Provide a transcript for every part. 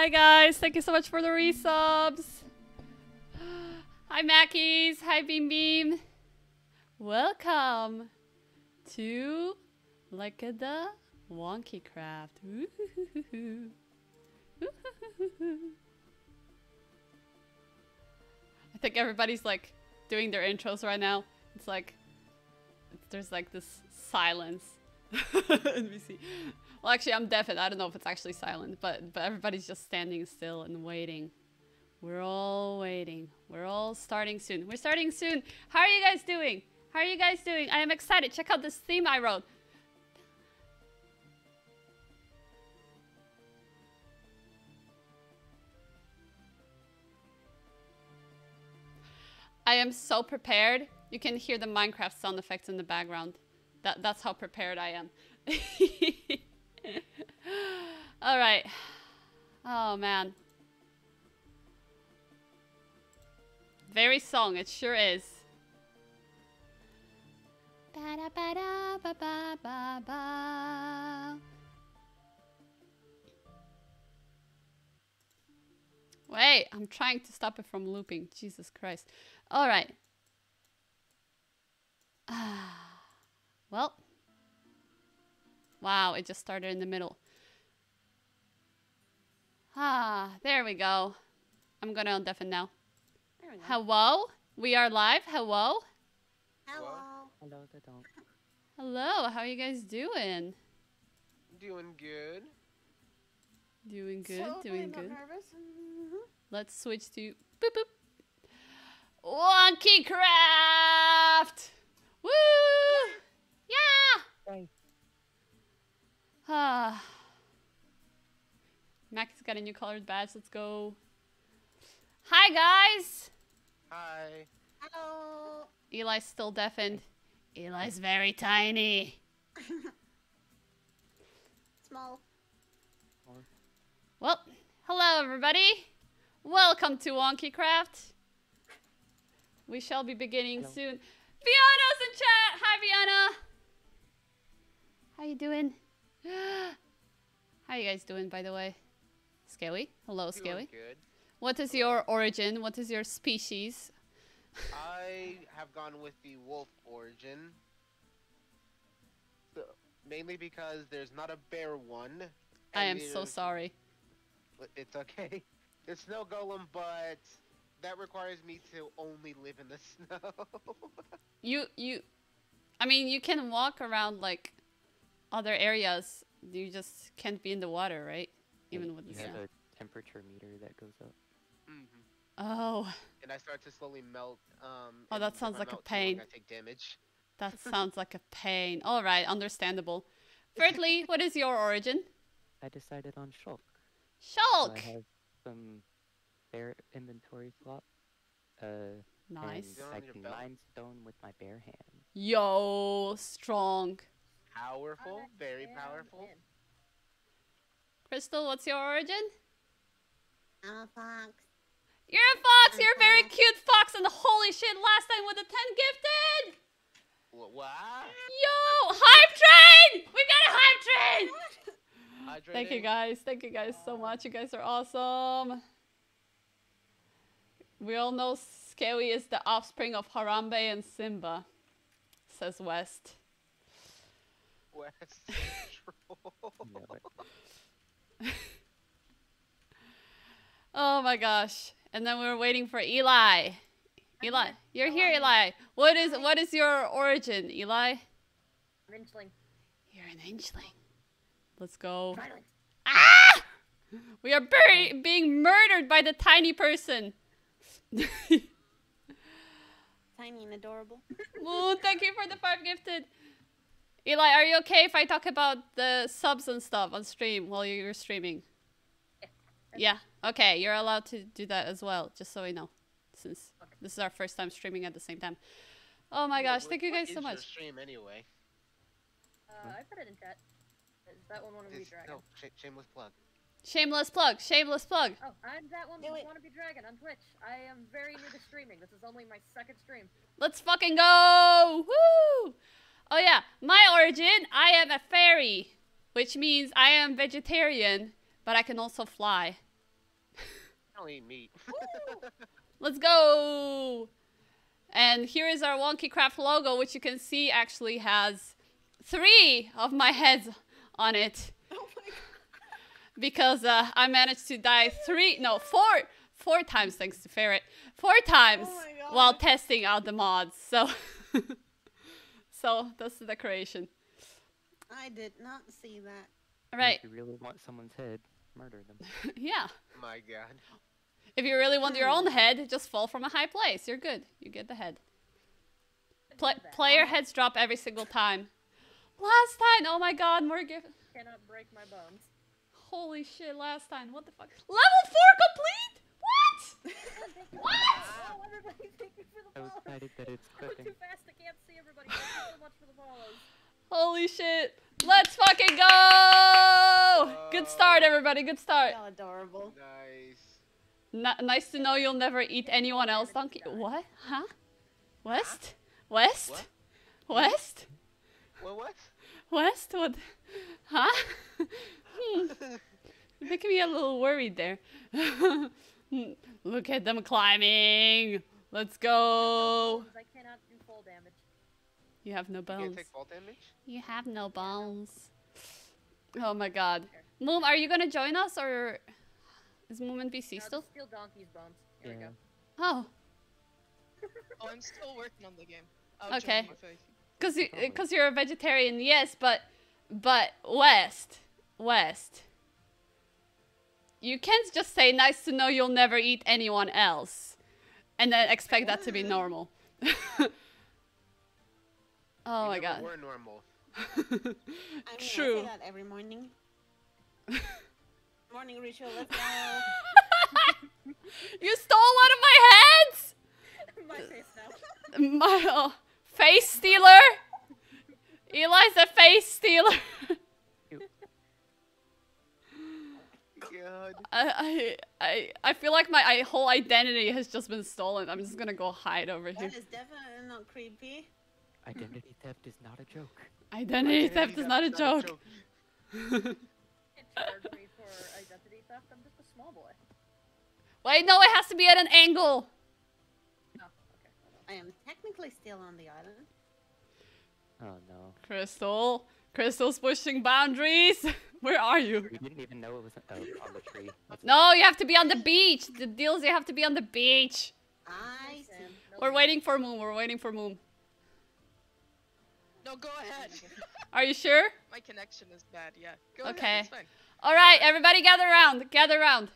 Hi guys, thank you so much for the resubs. Hi Mackies, hi Beam Beam. Welcome to Lekada Wonkicraft. I think everybody's like doing their intros right now. It's like there's like this silence. Let me see. Well, actually, I'm deaf. and I don't know if it's actually silent, but but everybody's just standing still and waiting. We're all waiting. We're all starting soon. We're starting soon. How are you guys doing? How are you guys doing? I am excited. Check out this theme I wrote. I am so prepared. You can hear the Minecraft sound effects in the background. That that's how prepared I am. All right. Oh man. Very song, it sure is. Wait, I'm trying to stop it from looping. Jesus Christ. All right. Ah, well. Wow, it just started in the middle. Ah, there we go. I'm gonna undeafen now. Hello? We are live. Hello? Hello. Hello, the dog. Hello, how are you guys doing? Doing good. Doing good, So, doing good. nervous. Mhm. Let's switch to boop boop. Wonkicraft! Woo! Yeah! Bye. Ah. Max has got a new colored badge. Let's go. Hi guys! Hi. Hello. Eli's still deafened. Eli's very tiny. Small. Well, hello everybody. Welcome to Wonkicraft. We shall be beginning Hello. soon. Fiana's in chat. Hi, Fiona. How you doing? How you guys doing, by the way? Scaly. Hello, Scaly. good. What is your origin? What is your species? I have gone with the wolf origin. Mainly because there's not a bear one. I am so sorry. It's okay. There's snow golem, but that requires me to only live in the snow. You you I mean, you can walk around like other areas. You just can't be in the water, right? Even with the you have snow. a temperature meter that goes up. Mhm. Oh, And I start to slowly melt. Um, Oh, that sounds like a melt too long, pain. I take damage. that sounds like a pain. All right, understandable. Thirdly, what is your origin? I decided on Shulk. So I have some bear inventory slot. Uh, Nice. You don't and I can mine stone with my bare hand. Yo, strong. Powerful, very Damn powerful. Man. Crystal, what's your origin? I'm a fox. You're a fox. I'm You're a very fox. cute fox. And holy shit, last time with the 10 gifted. What? Yo, hype train. We got a hype train. Thank you guys. Thank you guys so much. You guys are awesome. We all know Scaly is the offspring of Harambe and Simba, says West. West Central. No, but Oh my gosh. And then we were waiting for Eli. Eli, you're here, Eli. What is what is your origin, Eli? Rinchling. You're an inchling. Let's go. Ah! We are being murdered by the tiny person. Tiny and adorable. Moon, thank you for the five gifted. Eli, are you okay if I talk about the subs and stuff on stream while you're streaming? Yeah. Okay, you're allowed to do that as well, just so we know, since this is our first time streaming at the same time. Oh my Yeah, gosh, what- thank you guys so your much. stream anyway. Uh, I put it in chat. Is that one wanna be dragon? no, sh- shameless plug. Shameless plug, shameless plug. Oh, I'm that one Do it. wanna be dragon on Twitch. I am very new to streaming. This is only my second stream. Let's fucking go! Woo! Oh yeah, my origin, I am a fairy, which means I am vegetarian, but I can also fly. definitely eat meat. Let's go! And here is our Wonkicraft logo, which you can see actually has three of my heads on it. Oh my god. Because uh, I managed to die three, no, four, four times thanks to Ferret. Four times Oh while testing out the mods. So, so that's the decoration. I did not see that. Right. If you really want someone's head, murder them. yeah. My God. If you really want your own head, just fall from a high place. You're good. You get the head. Pla Do that. player oh. heads drop every single time. Last time, oh my god, more gift. Cannot break my bones. Holy shit, last time. What the fuck? Level 4 complete? What? What? Oh, everybody, thank you for the So follows. excited that it's I went cooking. too fast. I can't see everybody. Thank you so much for the follows. Holy shit. Let's fucking go! Good start, everybody. Good start. So adorable. Nice. N- nice to know you'll never eat anyone else, Donki. What? Huh? West? West? What? West? Well, what? West? What? Huh? hmm. You're making me a little worried there. Look at them climbing. Let's go. I cannot do full damage. You have no You bones. take fall damage? You have no bones. Oh my god. Moom, are you gonna join us or is Moom and BC Now, still? steal Donki's bones. Here we go. Oh, Oh, I'm still working on the game. I'll Okay. join you if I- cause you cause you're a vegetarian, yes, but but West, West. You can't just say nice to know you'll never eat anyone else, and then expect that to be normal. oh You my god. We're normal. I mean, I True. say that every morning. Morning ritual, let's go. You stole one of my heads. my face now. My oh, face stealer. Eli's a face stealer. God. I, I I I feel like my I, whole identity has just been stolen. I'm just gonna go hide over here. That is definitely not creepy. Identity theft is not a joke. Identity theft is not a joke. Can't charge me for identity theft. I'm just a small boy. Wait, no, it has to be at an angle. Oh, okay. I am technically still on the island. Oh no. Crystal, Crystal's pushing boundaries. Where are you? We didn't even know it was oh, on the tree. That's No, you have to be on the beach. The deal is you have to be on the beach. I see. We're waiting for Moon. We're waiting for Moon. No, go ahead. Are you sure? My connection is bad. Yeah. Go Okay. ahead. All right, everybody, gather around. Gather around.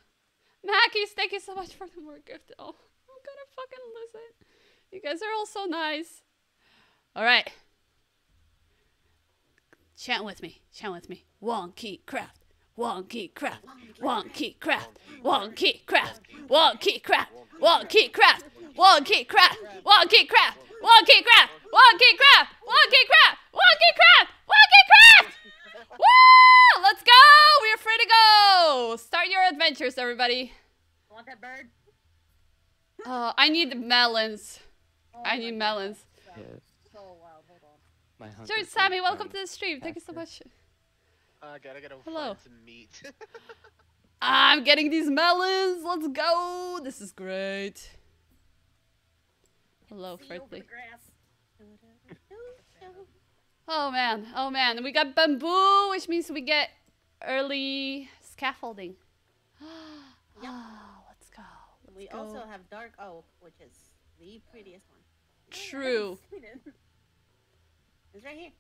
Mackies, thank you so much for the more gift. Oh, I'm gonna fucking lose it. You guys are all so nice. All right. Chant with me. Chant with me. Wonkicraft. Wonky craft. Wonkicraft. Wonky craft. Wonkicraft. Wonky craft. Wonkicraft. Wonky craft. Wonkicraft. Wonky craft. Wonkicraft. Wonky craft. Wonkicraft. Woo! Let's go! We're free to go! Start your adventures, everybody. Want that bird? Uh, I need melons. Oh I need melons. that Yeah. So loud. Hold on. George, Sammy, welcome to the stream. Thank you so much. I gotta get a Hello. find some meat. I'm getting these melons. Let's go. This is great. Hello, See you over the Friendly. grass. Oh man, oh man. We got bamboo, which means we get early scaffolding. Ah, let's go. Let's We go. also have dark oak, which is the prettiest one. True. Seen. It's right here.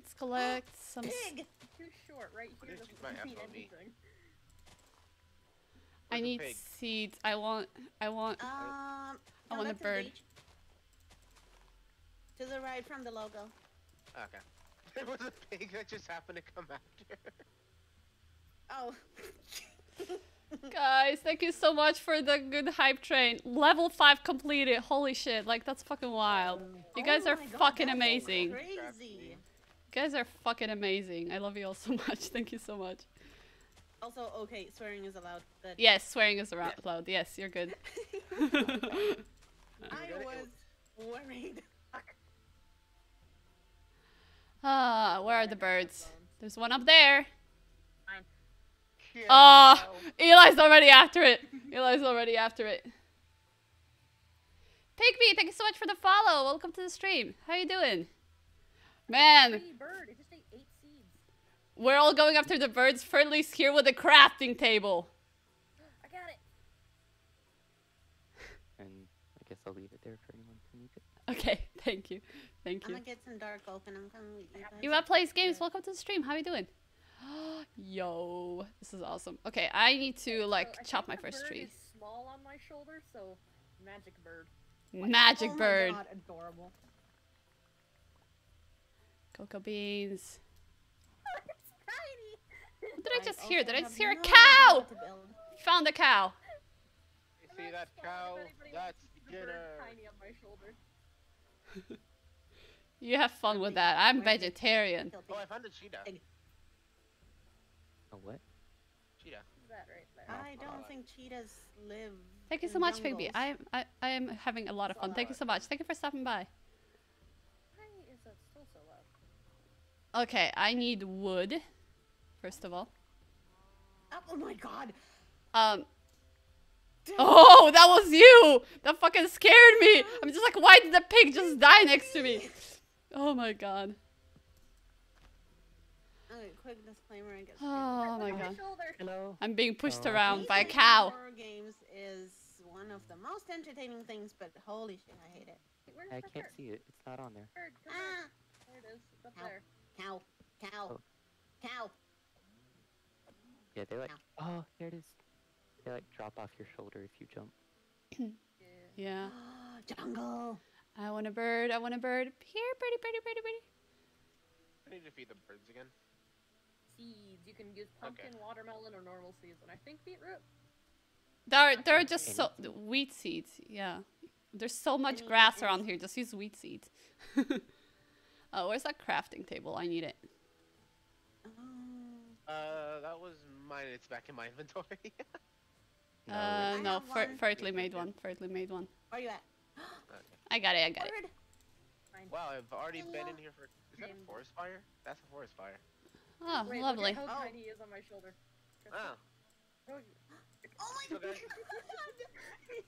Let's collect some. s- Pig! Too short, right here. Doesn't mean anything. I need pig? seeds. I want. I want. Um, I no, want a bird. beach. To the right from the logo. okay. There was a pig that just happened to come after. Oh. Guys, thank you so much for the good hype train. Level 5 completed. Holy shit. Like, that's fucking wild. You guys Oh are God, fucking amazing. Crazy. You guys are fucking amazing. I love you all so much. Thank you so much. Also, okay, swearing is allowed. But Yes, swearing is around loud. Yes, you're good. I was worried. ah, where are the birds? There's one up there. Ah. Eli's already after it. Eli's already after it. Pigby, thank you so much for the follow. Welcome to the stream. How are you doing? Man, bird. It just ate eight seeds. we're all going after the birds. Furley's here with a crafting table. I got it. And I guess I'll leave it there for anyone who needs it. Okay, thank you. Thank you. I'm gonna get some dark oak and I'm coming with you. guys. You plays games. Welcome to the stream. How are you doing? Yo, this is awesome. Okay, I need to So like I chop my the first bird tree. Is small on my shoulder, so magic bird. Magic oh bird. My God, adorable. Cocoa beans. it's tiny. What did I just hear? also Did I just hear a cow? idea what to build. Found a cow. You see that cow? That's dinner. tiny on my shoulder. You have fun with that. I'm vegetarian. Oh, I found a cheetah. Egg. Oh, what? Cheetah. That right there? I don't think cheetahs live. Thank you so much, Pigby. jungles. I am I, I am having a lot of fun. Thank you so much. Thank you for stopping by. Why is that still so loud? Okay, I need wood. First of all. Oh, oh my god. Um. Oh, that was you! That fucking scared me! I'm just like, why did the pig just die next to me? Oh my god. Quick disclaimer. I guess. Oh my god. Hello. I'm being pushed Oh. around by a cow. Horror games is one of the most entertaining things, but holy shit, I hate it. Where's I can't bird? see it. It's not on there. Bird, Ah. There it is. It's up Ow. there. Cow, cow, Oh. cow. Yeah, they like. Ow. Oh, there it is. They like drop off your shoulder if you jump. Yeah. Yeah. Jungle. I want a bird. I want a bird. Here, birdie, birdie, birdie, birdie. I need to feed the birds again. Seeds. You can use pumpkin, watermelon, or normal seeds, and I think beetroot. There, there are Okay. just so wheat seeds. Yeah, there's so much grass around here. Just use wheat seeds. oh, where's that crafting table? I need it. Oh. Uh, that was mine. It's back in my inventory. No, uh, no, have Fer- one. Fertly made one. Fertly made one. Where are you at? I got it. I got it. Bird. Fine. wow, I've already been in here for. Is that a forest fire? That's a forest fire. Oh, Wait, lovely. Look at how Oh. tiny he is on my shoulder. Oh, Oh my So god.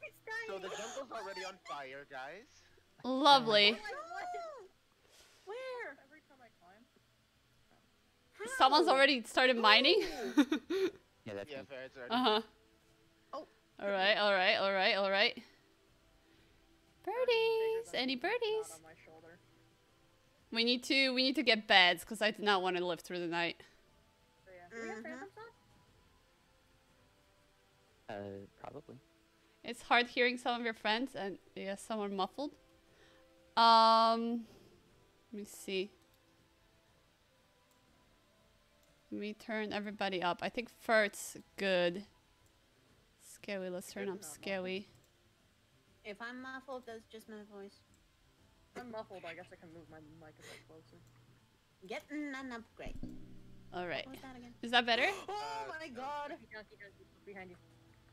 He's dying. so the jungle's already on fire, guys. Lovely. No. Where? Every time I climb. Someone's already started mining. Yeah, that's Yeah, me. fair. It's already. uh huh. Oh. All right. All right. All right. All right. Birdies. Any me, but not birdies? on my shoulder. We need to. We need to get beds because I do not want to live through the night. So yeah. Do we have Mhm. Uh, probably. It's hard hearing some of your friends, and yeah, some are muffled. Um, let me see. Let me turn everybody up. I think Fert's good. Scary, let's turn up not Scary. If I'm muffled, that's just my voice. I'm muffled. I guess I can move my mic a bit closer. Getting an upgrade. All right. What that again? Is that better? Oh my god. Keep down, keep down, keep behind you.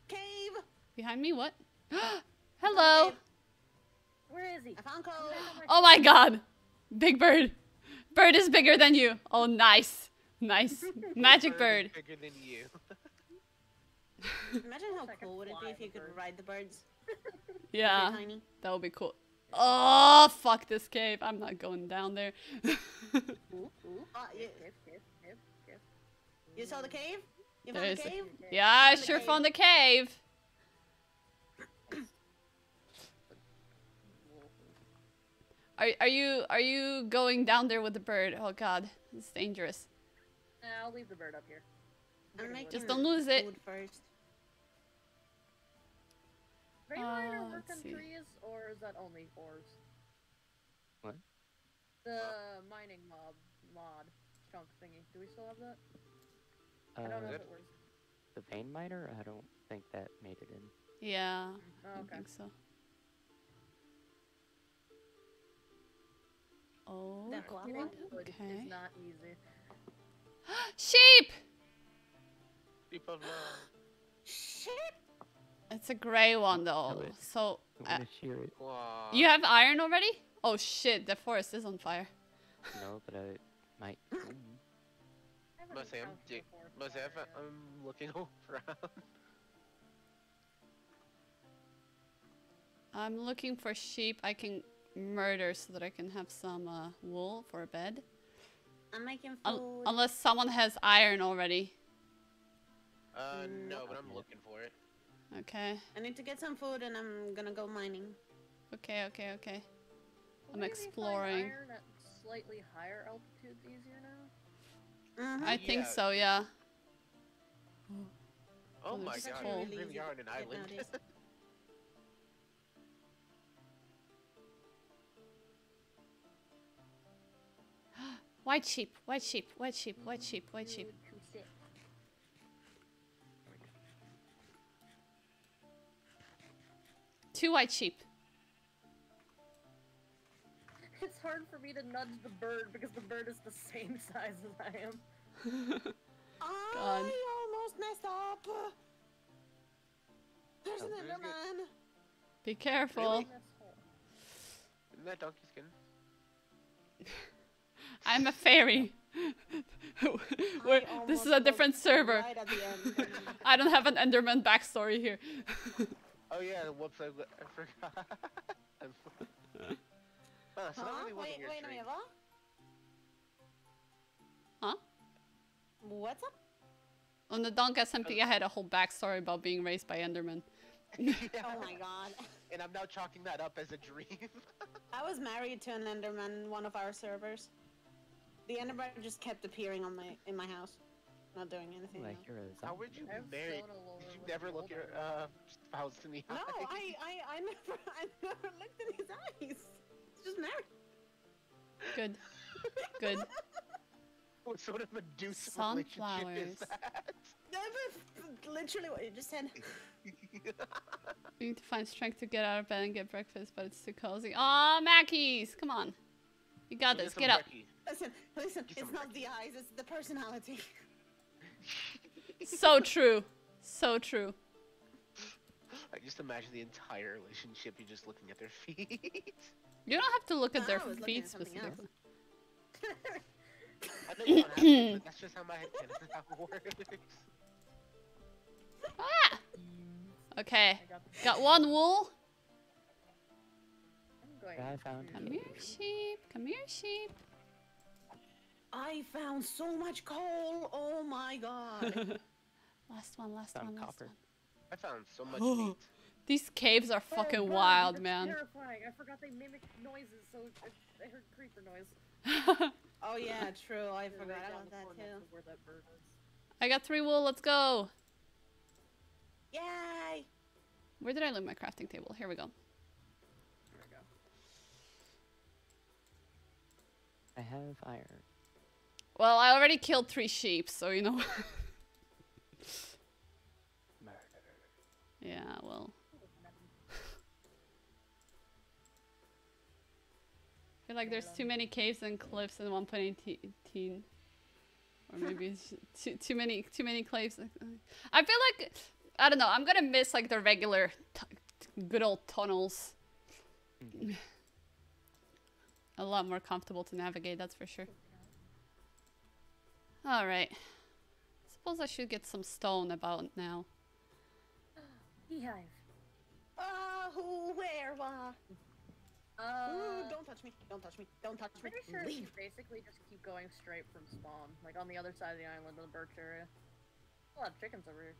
Cave. Behind me? What? Hello. Where is he? I found code. Oh my god. Big bird. Bird is bigger than you. Oh, nice. Nice. Magic is bird. Bigger than you. Imagine how cool would it be if you could ride the birds. Yeah, that would be cool. Oh, fuck this cave. I'm not going down there. Ooh, ooh. Uh, you, saw the cave? You There found the cave? yeah, I sure cave. found the cave. Are, are you are you going down there with the bird? Oh god, it's dangerous. Nah, I'll leave the bird up here. Bird making Just don't lose it. food first. Greyminer Uh, work on see. trees, or is that only ores? What? The mining mob mod chunk thingy. Do we still have that? Uh, I don't know if it works. the vein miner. I don't think that made it in. Yeah, Oh, I okay. think so. Oh, The great. Wood Okay. is not easy. Sheep. People of love. Shit! It's a gray one though. So uh, want to shear it. You have iron already? Oh shit, the forest is on fire. No, but I might. soon. Haven't Must say I'm encountered di- a forest Must say, fire if I- yet. I'm looking around. I'm looking for sheep I can murder so that I can have some uh, wool for a bed. I'm making food. Un- unless someone has iron already. Uh, no, but I'm looking for it. Okay. I need to get some food and I'm gonna go mining. Okay, okay, okay. Well, I'm maybe find exploring. Iron at slightly higher altitudes easier now. Mhm. I think Yeah. so, yeah. Oh Oh, my god, coal. we Really really are on an island. White sheep, white sheep, white sheep, white sheep, white sheep. Two, two, six. Two white sheep. It's hard for me to nudge the bird because the bird is the same size as I am. I almost messed up. There's an Oh, there's. Enderman. Be careful. In this hole. Isn't that donkey skin? I'm a fairy. We're- this is a different server. Right at the end. I don't have an Enderman backstory here. Oh yeah, whoops, I, I forgot. I'm- Huh, so huh? really Wait, your wait a minute, what? Huh? What's up? On the Donk SMP, I had a whole backstory about being raised by Enderman. Yeah. Oh my god. And I'm now chalking that up as a dream. I was married to an Enderman in one of our servers. The Enderman just kept appearing on my in my house, not doing anything. Like you're a How would you I've be married? flown all over Did you never look your older uh spouse in the No, eye? I, I, I never, I never looked in his eyes. It's just married. Good. Good. What sort of Medusa relationship Sunflowers. is that? No, but Literally what you just said. We need to find strength to get out of bed and get breakfast, but it's too cozy. Aw, Mackies! Come on. You got this. some Get up. brekkie. Listen, listen. Get It's some not the eyes. It's the personality. So true. So true. I just imagine the entire relationship. You're just looking at their feet. You don't have to look at No, their I was looking feet at specifically. I know you don't have to, but that's just how my head works. Ah! Okay. Got, Got one wool. I'm going found to- Come here, sheep. Come here, sheep. I found so much coal. Oh my god. last one, last Found one, last copper. one. I found so much meat. These caves are Oh, fucking God, wild, that's man. Terrifying. I forgot they mimic noises, so I, I heard creeper noise. oh yeah, true. I forgot right down about that too. Where that bird is. I got three wool. Let's go. Yay! Where did I leave my crafting table? Here we go. There we go. I have iron. Well, I already killed three sheep, so you know. Yeah, well. I feel like there's too many caves and cliffs in 1.18. Or maybe it's too, too many too many caves. I feel like I don't know. I'm gonna miss like the regular, t- good old tunnels. Mhm. A lot more comfortable to navigate. That's for sure. All right. Suppose I should get some stone about now. Beehive. Ah, who, where, what? Uh, Ooh, don't touch me! Don't touch me! Don't touch me! pretty sure you Leave. basically just keep going straight from spawn, like on the other side of the island in the birch area. A lot of chickens over here.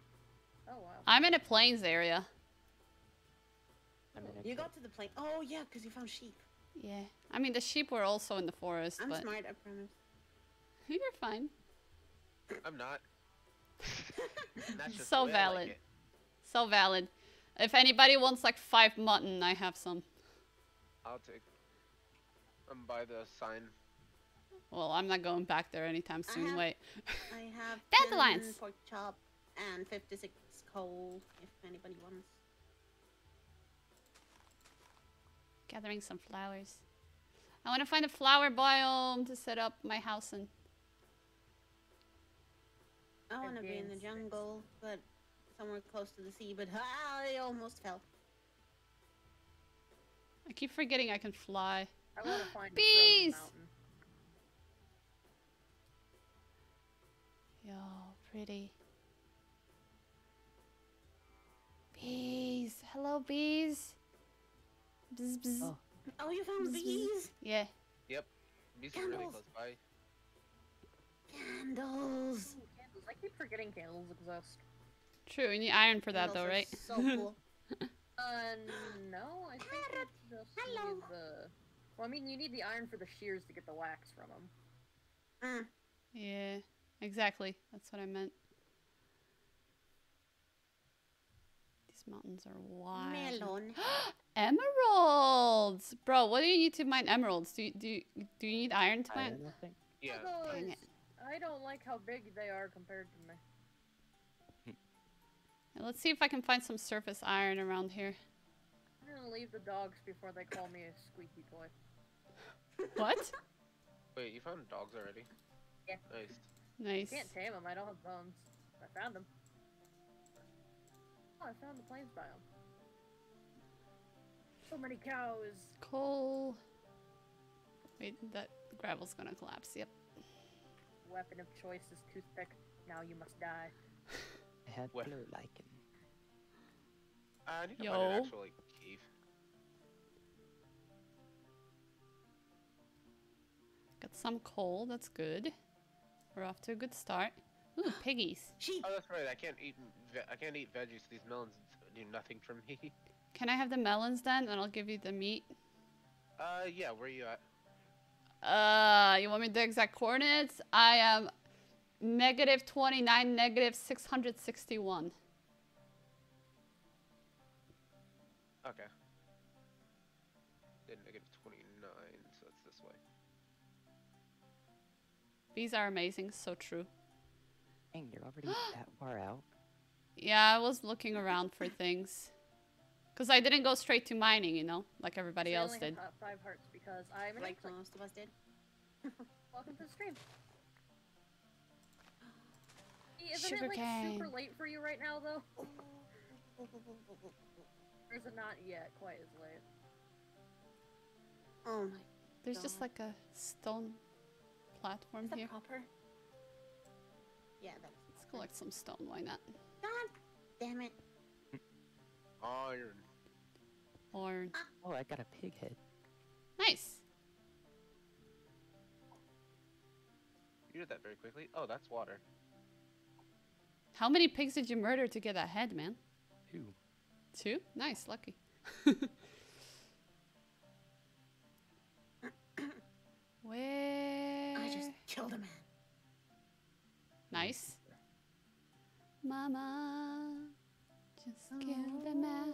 Oh wow. I'm in a plains area. I'm in You got to the plane. Oh yeah, because you found sheep. Yeah. I mean, the sheep were also in the forest, I'm but smart, I promise. you're fine. I'm not. So the way I like valid. So valid. If anybody wants like five mutton, I have some. I'll take. I'm by the sign. Well, I'm not going back there anytime I soon. have- Wait. I have Dandelions. pork chop and 56 coal, if anybody wants. Gathering some flowers. I want to find a flower biome to set up my house in. I want to be in the Against jungle, but somewhere close to the sea. But ah, I almost fell. I keep forgetting I can fly. I want to find Bees! a frozen. Yo, pretty. Bees. Hello, bees. Bzz, bzz. Oh. Oh, you found Bzz, bzz. bees? Yeah. These are really close by. Candles. Ooh, candles. I keep forgetting candles exist. True, you need iron for that Candles though, right? So cool. Uh, no, I think Carrot. you just Hello. need the. Well, I mean, you need the iron for the shears to get the wax from them. Mm. yeah, exactly. That's what I meant. These mountains are wild. Melon. Emeralds, bro. What do you need to mine emeralds? Do you, do you, do you need iron to mine? don't think. Yeah. Dang it. I don't like how big they are compared to me. Yeah, Let's see if I can find some surface iron around here. I'm gonna leave the dogs before they call me a squeaky toy. What? Wait, you found dogs already? Yeah. Nice. nice. Can't tame them. I don't have bones. I found them. Oh, I found the plains biome. So many cows. Coal. Wait, that gravel's gonna collapse. Yep. Weapon of choice is toothpick. Now you must die. I had Where? blue lichen. Uh, I need to Yo. find an actual like cave. Got some coal. That's good. We're off to a good start. Ooh, piggies. Sheep. Oh, that's right. I can't eat. Ve- I can't eat veggies. These melons do nothing for me. Can I have the melons then, and I'll give you the meat? Uh, yeah. Where are you at? Uh, you want me the exact coordinates? I am negative 29, negative 661. Okay. Then negative twenty-nine. So it's this way. These are amazing. So true. Dang, you're already that far out. Yeah, I was looking around for things. Because I didn't go straight to mining, you know, like everybody So else only did. Five hearts because I'm an Like like most of us did. Welcome to the stream. Hey, Isn't it like Sugarcane. super late for you right now though? Or is it not yet quite as late? Oh my. There's just like a stone platform Is that here. copper? Yeah, that's. Let's collect some stone. Why not? God damn it. Iron. Or ah. Oh, I got a pig head. Nice. You did that very quickly. Oh, that's water. How many pigs did you murder to get that head, man? Two. Two? Nice, lucky. Where? I just killed a man. Nice. Mama, just killed a man.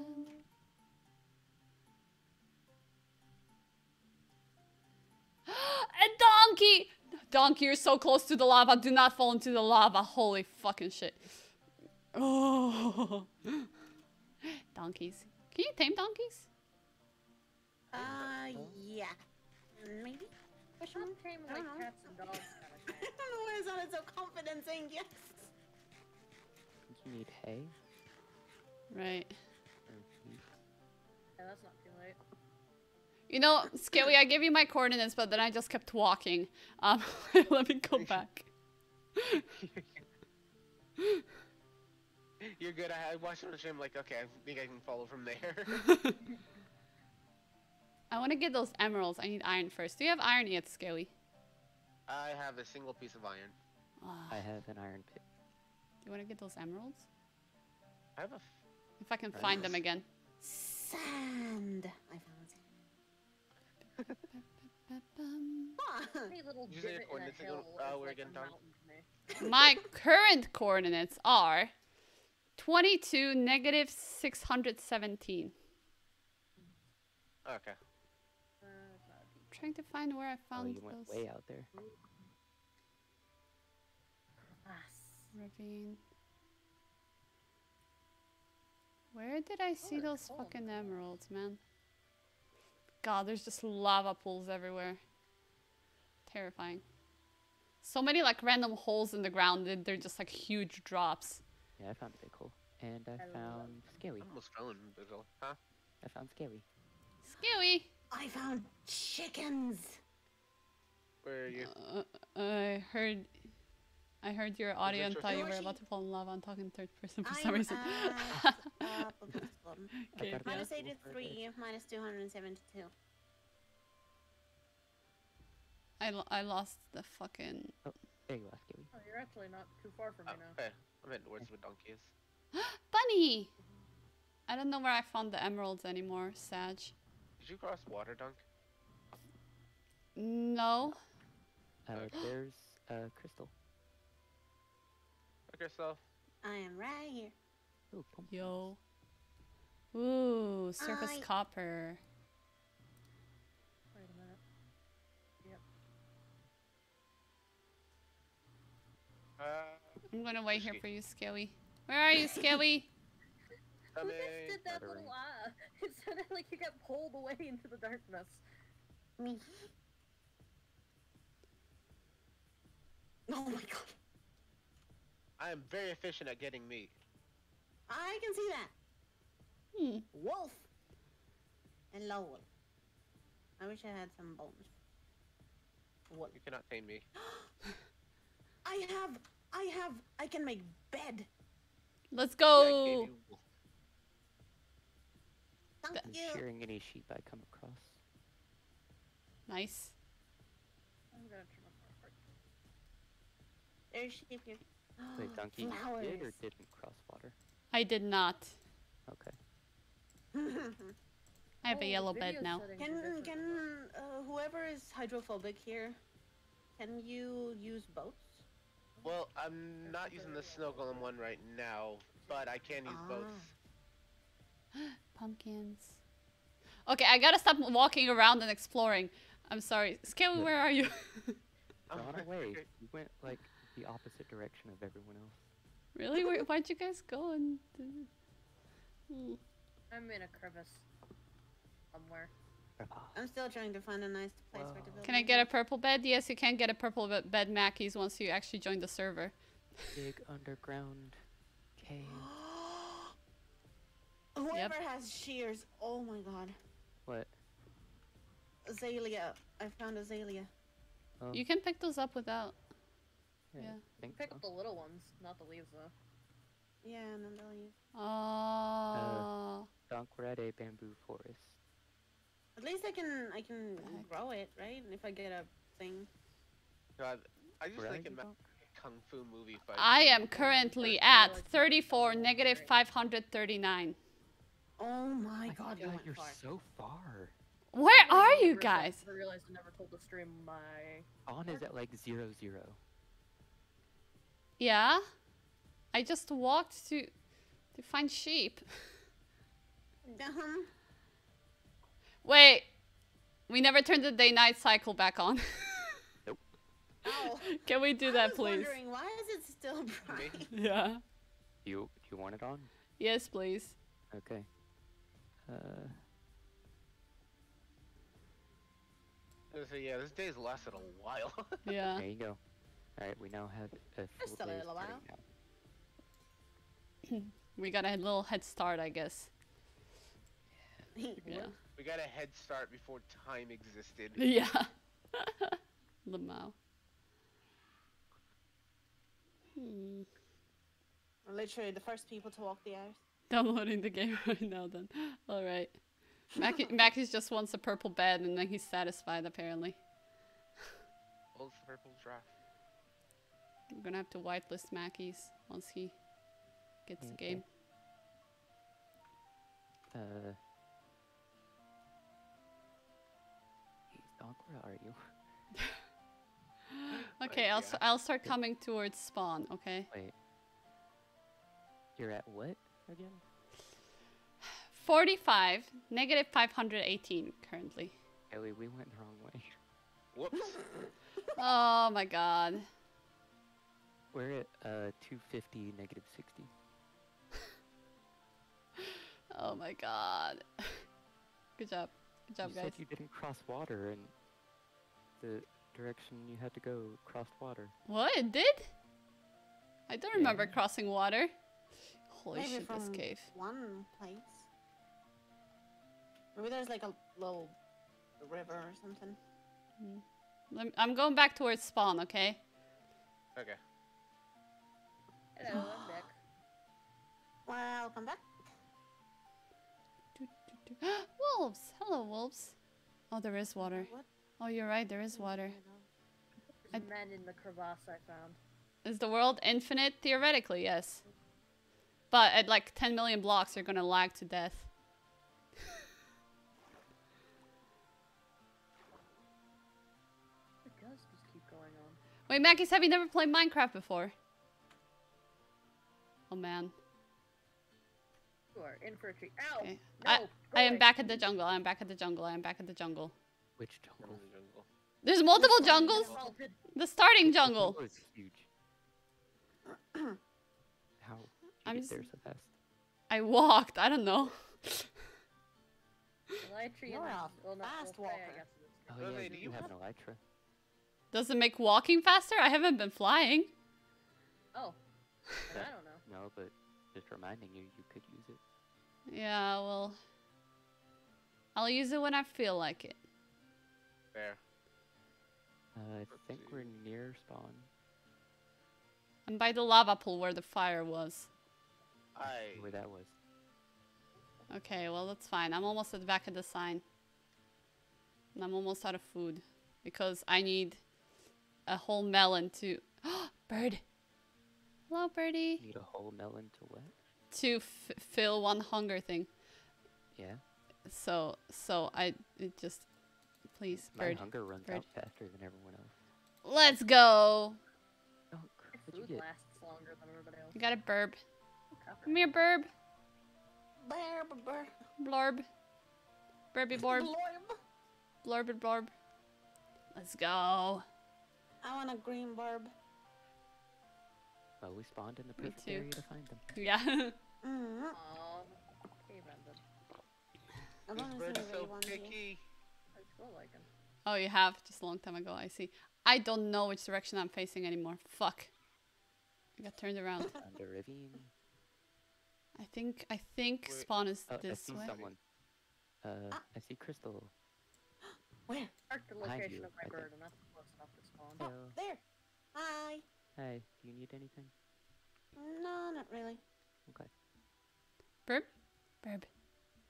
a donkey! Donkey, you're so close to the lava. Do not fall into the lava. Holy fucking shit. Oh. donkeys. Can you tame donkeys? Uh, yeah. Maybe? Question I'm mark? tame I like don't know. cats and dogs kind of I thing. don't know why I sounded so confident saying yes. you need hay Right. or wheat. Yeah, that's not too late. You know, Skelly, I gave you my coordinates, but then I just kept walking. Um, let me go back. You're good. I, I watched it on the stream. Like, okay, I think I can follow from there. I want to get those emeralds. I need iron first. Do you have iron yet, Scaly? I have a single piece of iron. Ah, I have an iron pick. do you want to get those emeralds? I have a. F- If I can find them again. Sand. I found My current coordinates are 22, negative 617. okay. Uh, it's not deep. trying to find where I Oh, found you went those. way out there. Ah, Ravine. Where did I see there's those coal fucking emeralds, man? God, there's just lava pools everywhere. Terrifying. So many like random holes in the ground. and They're just like huge drops. Yeah, I found a big hole. And I, I found Scaly. I almost fell in Brazil. Huh? I found Scaly. Scary. I found chickens. Where are you? Uh, I heard. I heard your audio and thought you were about to fall in love. I'm talking third person for I'm some reason. at, uh. Okay, got yeah. minus Yeah. 83, minus 272. I, lo- I lost the fucking. Oh, There you are, Skewy. Oh, you're actually not too far from me Oh, now. okay. I'm heading towards where Donki is. Bunny! I don't know where I found the emeralds anymore, Sag. Did you cross water, Dunk? No. Uh, there's a Crystal. Okay, so I am right here. Ooh. Yo. Ooh, surface I- copper. Wait a minute. uh, I'm gonna wait here for you, Skelly. Where are you, Skelly? Who just did that little ah? It sounded like you got pulled away into the darkness. Me. Oh my god. I am very efficient at getting meat. I can see that. Hmm. Wolf. and wolf. I wish I had some bones. What? You cannot tame me. I have. I have. I can make bed. Let's Yeah, I gave go. you- Thank I'm you. shearing any sheep I come across. Nice. I'm gonna turn off my heart. There's sheep here. Wait, Donki, you did or didn't cross water? I did not. Okay. I have a Oh, yellow bed now. can can uh, whoever is hydrophobic here, can you use boats? Well, I'm not using the snow golem one right now, but I can use boats. Pumpkins. Okay, I gotta stop walking around and exploring. I'm sorry. Scaly, where are you? I'm Run very- away. You went like the opposite direction of everyone else. really? Where, why'd you guys go? And Hmm. I'm in a crevice somewhere. Ah, I'm still trying to find a nice place for it to build. Can I get a purple bed? Yes, you can get a purple bed, Mackies, once you actually join the server. big underground cave. Whoever has shears, oh my god. What? Azalea. I found azalea. Oh, You can pick those up without. Yeah. yeah. I think Pick so. up the little ones, not the leaves though. Yeah, and then they'll use. Oh. Uh, Donk, we're at a bamboo forest. At least I can I can heck? grow it, right? If I get a thing. God, I just Where are like you, a Donk? kung fu movie fight. I am currently at 34, negative 539. Oh my my god, you God, went you're far. so far. Where are you guys? I realized I never told the stream my. On is at like zero zero. Yeah? I just walked to to find sheep. Um, Wait. We never turned the day-night cycle back on. ow. Can we do I that, was please? wondering why is it still bright? Yeah. You do you want it on? Yes, please. Okay. Uh, So yeah, this day's lasted a while. Yeah. there you go. All right, we now have a Just a little starting while. We got a little head start, I guess. Yeah. we got a head start before time existed. Yeah. Lamau. Hmm. Literally the first people to walk the earth. Downloading the game right now then. Alright. Mackie, Mackie's just wants a purple bed and then he's satisfied apparently. Well, it's the purple draft. We're gonna have to whitelist Mackie's once he gets the game. Uh. Hey, Donk, where are you? Okay, I'll, yeah. s- I'll start coming towards spawn, okay? Wait. You're at what again? 45, negative 518 currently. Ellie, we went the wrong way. Whoops. Oh my god. We're at uh 250 negative 60. Oh my god. Good job. Good job, you guys. said you didn't cross water and the direction you had to go crossed water. What? It did? I don't remember crossing water. Holy Maybe shit, this from cave. one place. Maybe there's like a little river or something. Lem- I'm going back towards spawn, okay? Okay. Hello, I'm ah. back. Welcome back. Do, do, do. wolves! Hello, wolves. Oh, there is water. What? Oh, you're right. There is water. There's a man in the crevasse I found. Is the world infinite? Theoretically, yes. But at like 10 million blocks, you're gonna lag to death. It does keep going on. Wait, Mackies, have you never played Minecraft before? Oh man. You are in for a treat. Ow! Okay. No, I, I am back at the jungle. I am back at the jungle. I am back at the jungle. Which jungle? jungle. There's multiple jungles. Assaulted. The starting jungle. is huge. How did I'm get there so fast? I walked. I don't know. Elytra You're and well, not fast well, walker. Oh, I guess it is. Oh yeah, do you, you have have- an elytra. Does it make walking faster? I haven't been flying. Oh. I don't know. No, but just reminding you, you could use it. Yeah, well. I'll use it when I feel like it. There. Uh, I Let's think see. we're near spawn. I'm by the lava pool where the fire was. I. Where that was. Okay, well, that's fine. I'm almost at the back of the sign. And I'm almost out of food. Because I need a whole melon to. Bird! Hello, birdie! Need a whole melon to what? To f- fill one hunger thing. Yeah. So, so I it just. Please, My bird. hunger runs bird. out faster than everyone else. Let's go! Oh, My crap, you food get? lasts longer than everybody else. You got a burb. Cover. Come here, burb. Burb, burb. Blorb. Burby blorb. blorb. Blorb blorb. Let's go. I want a green barb. Well, we spawned in the Me perfect area to find them. Yeah. Mm-hmm. Aw, cave. I've This only bird seen is a really so picky. I like him. oh, you have? Just a long time ago, I see. I don't know which direction I'm facing anymore. Fuck. I got turned around. Found a ravine. I think I think Wait. spawn is Oh, I see way. someone. Uh, Ah. I see Crystal. Where? Marked the location you, of my I think. bird, and that's close enough to spawn. Oh, there. Hi. Hey, do you need anything? No, not really. Okay. Burb? Burb.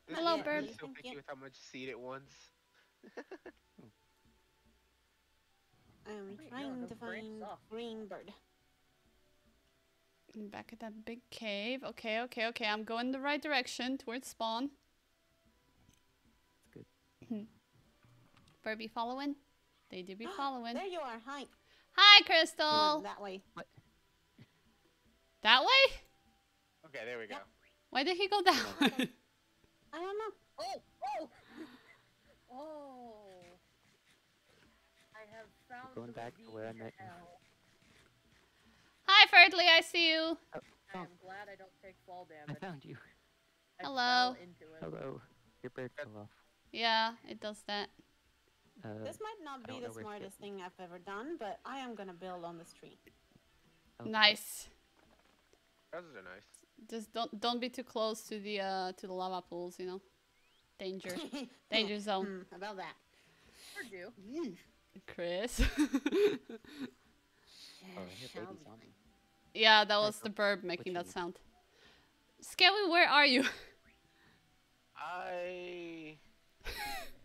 This Hello, bird bird. is so Thank picky you. with how much seed it wants. I'm trying the to find green bird. I'm back at that big cave. Okay, okay, okay. I'm going the right direction towards spawn. That's good. Hmm. Burby following? They do be following. There you are. Hi. Hi, Crystal! that way. That way? Okay, there we go. Why did he go that way? I don't know. Oh! Oh! oh! I have found Going back to where I met you. Hi, Ferdley, I see you. Oh. I Oh. am glad I don't take fall damage. I found you. I Hello. fell into it. Hello. Your bird fell off. Yeah, it does that. Uh, This might not be the know where to get smartest thing I've ever done, but I am gonna build on this tree. okay. Nice. Houses are nice. Just don't don't be too close to the uh to the lava pools, you know. Danger. Danger zone. Hmm, about that. Or do. Chris. Oh, I hear Shall baby we zombie. yeah, that was the bird making that sound. Skelly, where are you? I.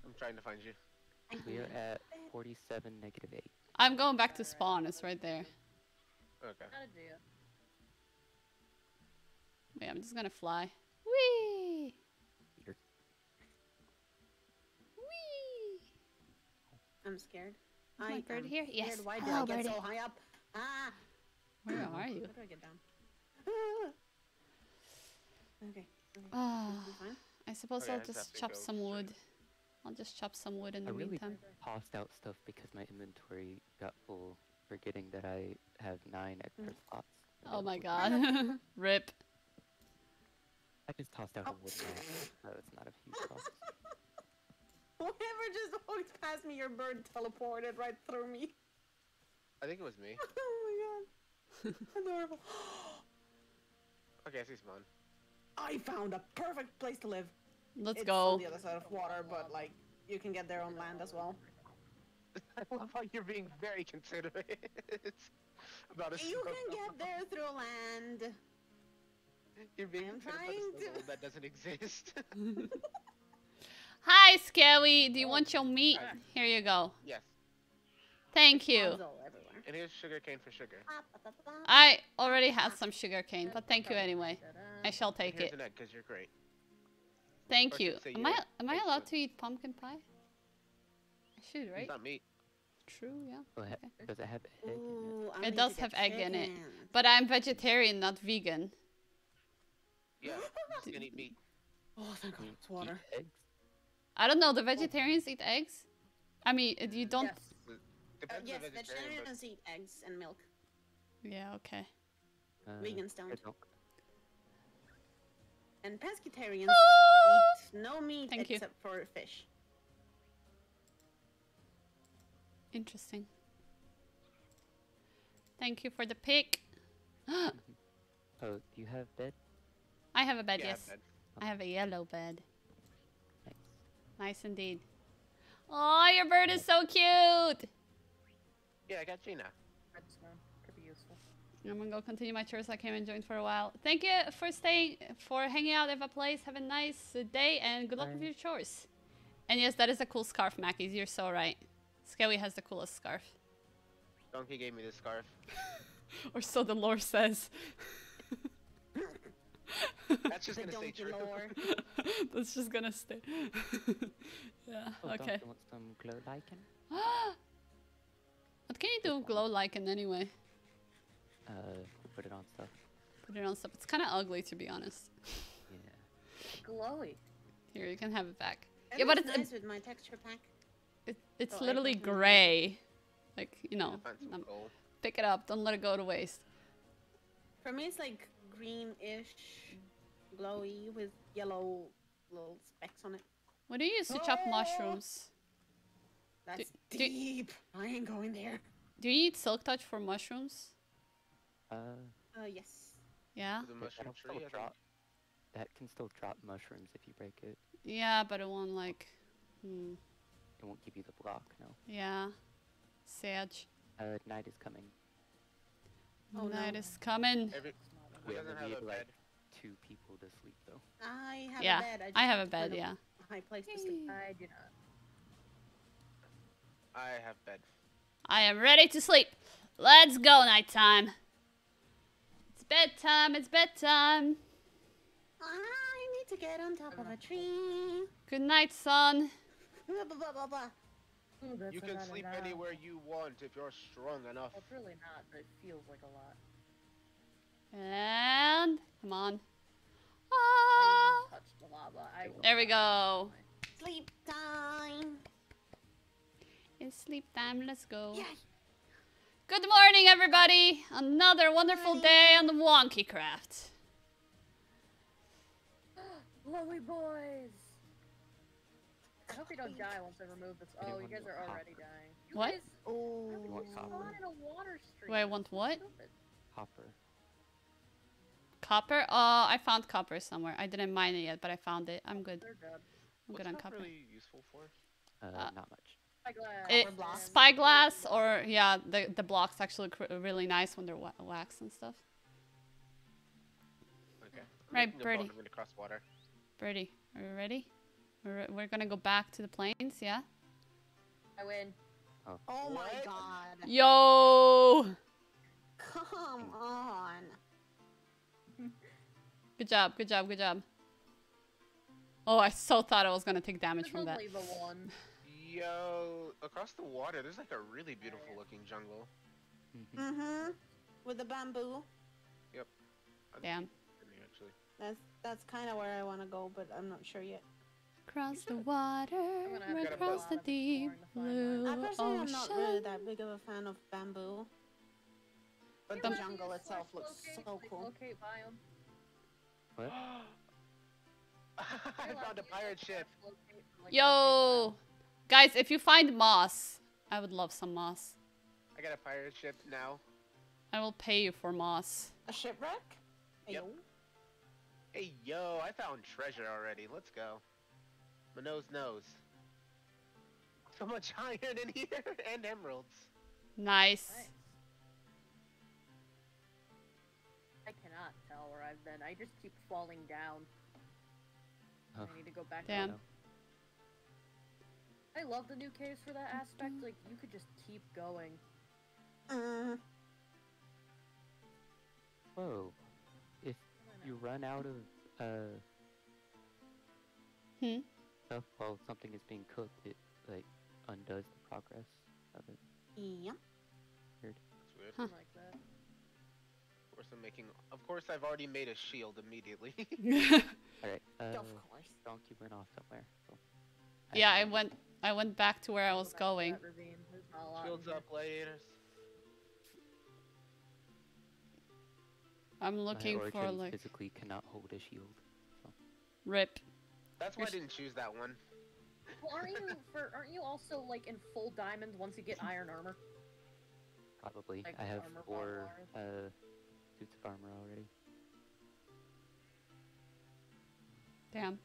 I'm trying to find you. We are at 47, negative 8. I'm going back to spawn, it's right there. Okay. How to do it. Wait, I'm just gonna fly. Whee! You're- Whee! I'm scared. Is my I bird am here? scared. Yes. Why did Hello, I get birdie. so high up? Ah. Where are you? How do I get down? Ah. okay. okay. Ah, I suppose Okay, I'll just have just to chop go some straight. wood. I'll just chop some wood in the I really meantime. tossed out stuff because my inventory got full, forgetting that I have 9 mm. extra slots. Oh my god. Rip. I just tossed out Oh. a wood mat, so it's not a huge loss. Whoever just walked past me, your bird teleported right through me. I think it was me. Oh my god. Adorable. Okay, I see spawn. I found a perfect place to live. Let's it's go. on the other side of water, but like you can get there on land as well. I love how you're being very considerate about a You snow can get there through land. You're being am considerate trying to- that doesn't exist. Hi, Scary. Do you Oh, want your meat? hi. Here you go. yes. Thank you. Spawns all everywhere. And here's sugar cane for sugar. I already had some sugar cane, but thank you anyway. I shall take here's it. an egg because you're great. Thank you. Am I am I allowed to eat pumpkin pie? I should, right? It's not meat. True, yeah. Oh, Okay. Does it have egg? in it? Ooh, It does have egg in it. But I'm vegetarian, not vegan. Yeah. You can eat meat. Oh, thank God, You it's eat water. eggs? I don't know. The vegetarians eat eggs. I mean, uh, you don't. Yes. Uh, Depends yes, on the vegetarian, but vegetarians eat eggs and milk. Yeah. Okay. Uh, Vegans I don't. Don't. And pescatarians Oh! eat no meat Thank you. except for fish. Interesting. Thank you for the pick. Oh, do you have a bed? I have a bed. yeah, yes, bed. I have a yellow bed. Nice. Nice indeed. Oh, your bird is so cute. Yeah, I got Gina. Redstone could be useful. I'm gonna go continue my chores. I came and joined for a while. Thank you for staying, for hanging out at a place. Have a nice uh, day and good luck with your chores. And yes, that is a cool scarf, Mackies. You're so right. Skelly has the coolest scarf. Donki gave me this scarf. Or so the lore says. That's just gonna stay true. That's just gonna stay. yeah, Oh, okay. Donki wants some glow lichen? what can you do with glow lichen anyway? Uh, put it on stuff. Put it on stuff. It's kind of ugly to be honest. Yeah. Glowy. Here, you can have it back. It Yeah, but it's- nice with my texture pack. It, it's Oh, I literally gray. Like, you know, Find some um, coal. pick it up. Don't let it go to waste. For me, it's like greenish, glowy with yellow little specks on it. What do you use to chop mushrooms? That's do- deep. I ain't going there. Do you eat silk touch for mushrooms? Uh, Uh, yes. Yeah? The mushroom that'll tree. still I think. drop. That can still drop mushrooms if you break it. Yeah, but it won't like. Hmm. It won't give you the block, no. Yeah. Sage. Uh, night is coming. Oh, Night no. is coming. Every, We who only doesn't have need a like two people to sleep though. I have Yeah, a bed. just I have a bed, yeah. High place to sleep. I do not. I have bed. I am ready to sleep. Let's go, nighttime. It's bedtime, it's bedtime. I need to get on top of a tree. Good night, son. Blah, blah, blah, blah, blah. Ooh, You can sleep that. anywhere you want if you're strong enough. It's really not, but it feels like a lot. And come on. Ah, even touched the lava. I there we go. Sleep time. It's sleep time. Let's go. Yay. Good morning, everybody. Another wonderful Morning. day on the Wonkicraft. Glowy boys! I hope you don't die once I remove this. Oh, you guys are already copper? dying. You What? Guys, Oh. how did want copper? in a water stream? Wait, I want what? Copper. Copper? Oh, I found copper somewhere. I didn't mine it yet, but I found it. I'm good. They're dead. I'm What's good on that copper. really useful for? Uh, Uh, not much. Spyglass. It, Copper blocks. spyglass or yeah, the the blocks actually cr- really nice when they're wa- wax and stuff. Okay. Right, making birdie. I'm gonna cross water. Birdie, are you ready? We're we're gonna go back to the plains, yeah. I win. Oh, oh my god. Yo, Come on. good job, good job, good job. Oh, I so thought I was gonna take damage from that. only the one. Yo, across the water, there's like a really beautiful looking jungle. Mhm. Mm-hmm. With the bamboo. I think Damn. it's Actually, That's that's kind of where I want to go, but I'm not sure yet. Across the water, gonna have to across the a lot of deep exploring to find blue I personally am not really that big of a fan of bamboo. But You the jungle itself looks locate, so cool. Locate biome? What? I found a pirate ship. Yo, guys, if you find moss, I would love some moss. I got a pirate ship now. I will pay you for moss. A shipwreck? Yep. Ayo. Hey, yo, I found treasure already. Let's go. My nose knows. so much iron in here and emeralds. Nice. Nice. I cannot tell where I've been. I just keep falling down. Oh, I need to go back. Damn. up. I love the new caves for that aspect. Like you could just keep going. Uh, Whoa. If you run out of uh Hmm. stuff while something is being cooked, it like undoes the progress of it. yeah. Weird. That's weird. Huh. Something like that. Of course, I'm making. Of course, I've already made a shield immediately. Alright, uh of course. Donki went off somewhere. So yeah, I don't know. went. I went back to where I was going. that ravine. There's not a lot in Shields up, layers. I'm My looking for origins like physically cannot hold a shield. rip. That's why I didn't choose that one. Well, aren't you for? Aren't you also like in full diamond once you get iron armor? Probably. Like I have four uh suits of armor already. Damn.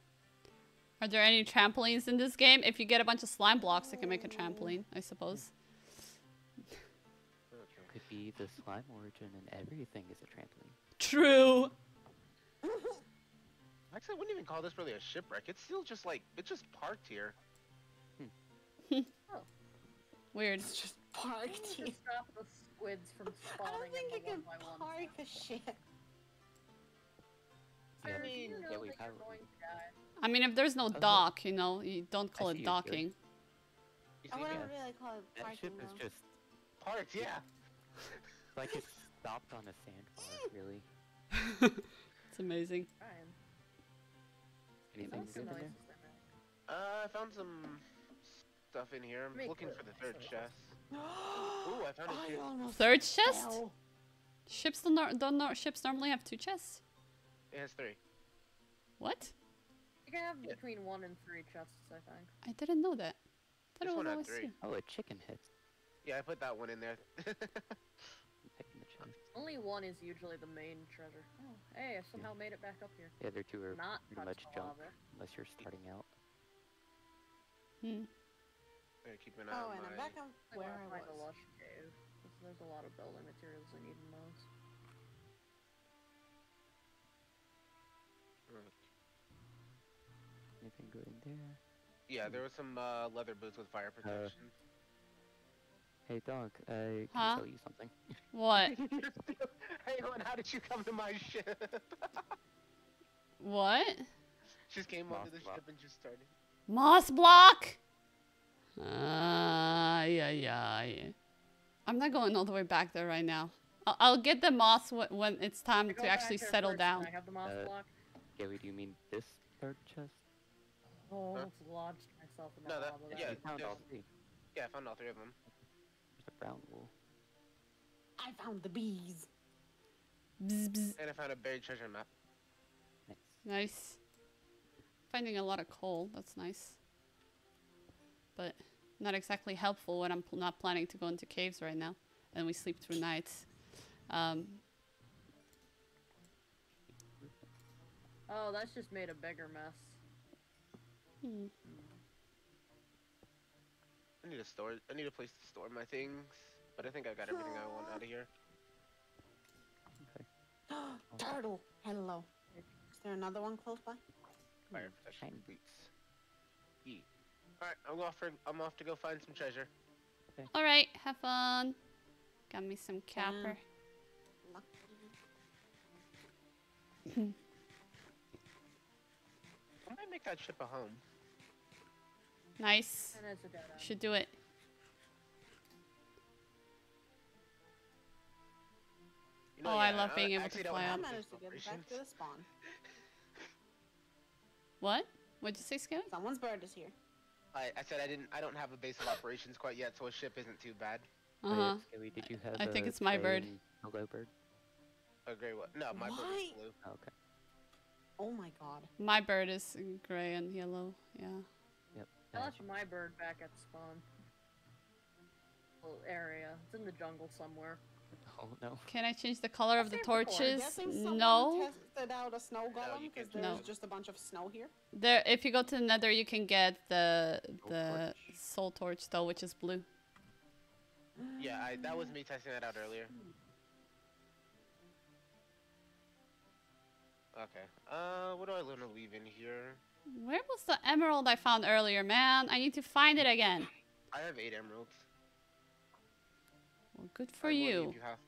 Are there any trampolines in this game? If you get a bunch of slime blocks, you can make a trampoline, I suppose. Could be the slime origin and everything is a trampoline. True. Actually, I wouldn't even call this really a shipwreck. It's still just like it's just parked here. Hmm. Oh. Weird. It's just parked here. stop the squids from I don't think in you the can one by one park a stuff. ship. Yeah, Sir, but- do you know yeah, we that you're have- going to die? I mean, if there's no look. dock, you know, you don't call I it see your shirt. docking. I see wouldn't me? really call it That parking ship is just Parked, yeah. like it's stopped on a sandbar, really. it's amazing. Ryan, Anything what's good in there? noises they make? Uh, I found some stuff in here. I'm Make looking for the third chest. Ooh, I found a I chest. Third chest? fell. Ships don't, nor- don't ships normally have two chests. It has three. What? You can have Yeah. between one and three chests, I think. I didn't know that. Thought This it was always three. two. Oh, a chicken hits. Yeah, I put that one in there. I'm picking the chest. Only one is usually the main treasure. Oh, hey, I somehow made it back up here. The other two are Not pretty much the junk lava. unless you're starting out. Hmm. Gotta keep an eye Oh, on and I'm my- back on I where wanna I find a was. lush cave. 'cause There's a lot of building materials I need in Anything good in there? Yeah, there was some uh, leather boots with fire protection. Hey, dog, I can Huh? tell you something. What? hey, Owen, how did you come to my ship? What? just came onto the block. ship and just started. Moss block? Ah, yeah, yeah. yeah. I'm not going all the way back there right now. I'll, I'll get the moss wh- when it's time to actually settle down. I have the moss Uh, block. Gary, do you mean this third chest? Oh, huh? almost lodged myself in No, that that- lava. yeah, you found all three. Yeah, I found all three of them. There's a brown wool. I found the bees. Bzz, bzz. And I found a buried treasure map. Nice. Nice. Finding a lot of coal. That's nice. But not exactly helpful when I'm pl- not planning to go into caves right now. And we sleep through nights. Um, Oh, that's just made a bigger mess. Hmm. I need a store. I need a place to store my things. But I think I got everything I want out of here. Okay. Turtle. Hello. Is there another one close by? Fire protection shiny. boots. Yeet. Alright, I'm off for I'm off to go find some treasure. Okay. All right, have fun. Got me some capper. I might make that ship a home. Nice. And it's a dead end. Should do it. You know, Oh, I love being able to actually don't fly up. to get operations. back to. What? What'd you say, Skelly? Someone's bird is here. I, I said I didn't. I don't have a base of operations quite yet, so a ship isn't too bad. Uh huh. Skelly, did you have I think it's my bird. and Hello bird. A gray what? No, my bird is blue. Oh, okay. Oh my god. My bird is gray and yellow. Yeah. Yep. I left my bird back at spawn. Little area. It's in the jungle somewhere. oh no. Can I change the color of the Save record. torches? Guessing someone No. tested out a snow golem because can't there's No. just a bunch of snow here. There, if you go to the Nether, you can get the the torch. soul torch though, which is blue. Yeah, I, that was me testing that out earlier. Okay. Uh, what do I want to leave in here? Where was the emerald I found earlier, man? I need to find it again. I have eight emeralds. Well, good for I you. give half.